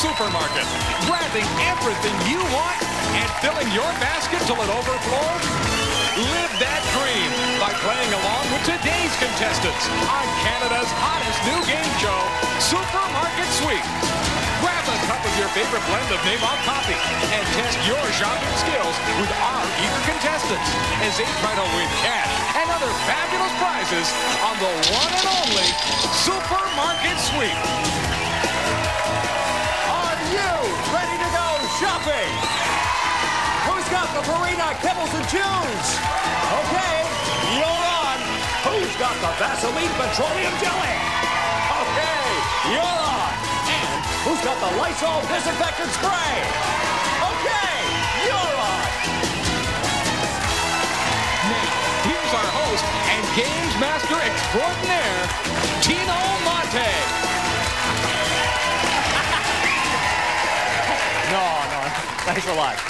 supermarket, grabbing everything you want and filling your basket till it overflows? Live that dream by playing along with today's contestants on Canada's hottest new game show, Supermarket Sweep. Grab a cup of your favorite blend of Nabob coffee and test your shopping skills with our eager contestants as they try to win cash and other fabulous prizes on the one and only The Purina Kibbles and Chews? Okay, you're on. Who's got the Vaseline Petroleum Jelly? Okay, you're on. And who's got the Lysol Disinfectant Spray? Okay, you're on. Now, here's our host and games master extraordinaire, Tino Monte. No, no, thanks a lot.